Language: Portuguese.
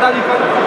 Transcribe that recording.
Dá-lhe.